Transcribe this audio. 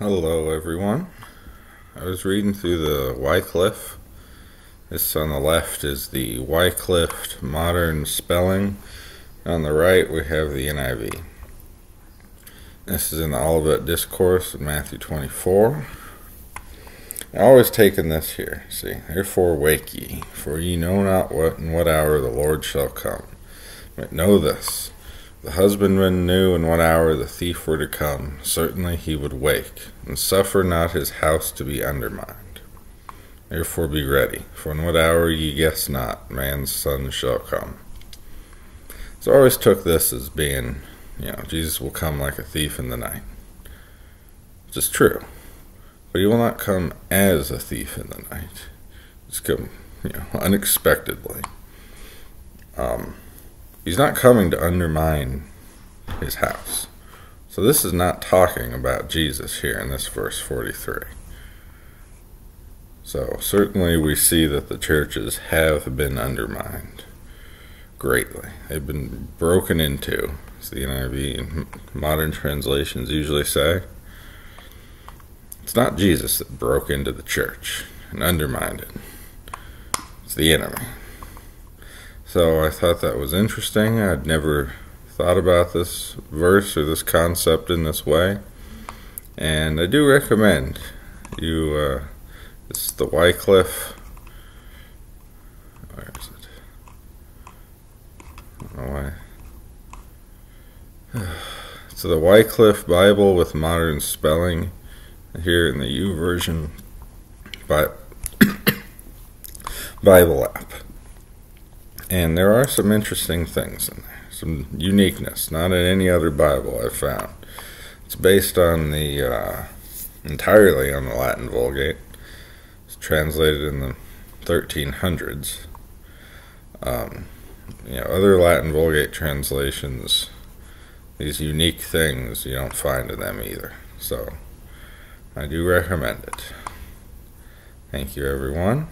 Hello, everyone. I was reading through the Wycliffe. This on the left is the Wycliffe modern spelling. On the right, we have the NIV. This is in the Olivet Discourse of Matthew 24. I always taken this here. See, therefore wake ye, for ye know not what and what hour the Lord shall come. But know this the husbandman knew in what hour the thief were to come. Certainly he would wake, and suffer not his house to be undermined. Therefore be ready, for in what hour ye guess not, man's son shall come. So I always took this as being, you know, Jesus will come like a thief in the night. Which is true. But he will not come as a thief in the night. He's come, you know, unexpectedly. Um, He's not coming to undermine his house. So this is not talking about Jesus here in this verse 43. So certainly we see that the churches have been undermined greatly. They've been broken into, as the NIV and modern translations usually say. It's not Jesus that broke into the church and undermined it. It's the enemy. So I thought that was interesting. I'd never thought about this verse or this concept in this way. And I do recommend you, uh, it's the Wycliffe, where is it? I why. It's the Wycliffe Bible with modern spelling here in the YouVersion Bible app. And there are some interesting things in there, some uniqueness, not in any other Bible I've found. It's based on the, uh, entirely on the Latin Vulgate. It's translated in the 1300s. Um, you know, other Latin Vulgate translations, these unique things, you don't find in them either. So, I do recommend it. Thank you, everyone.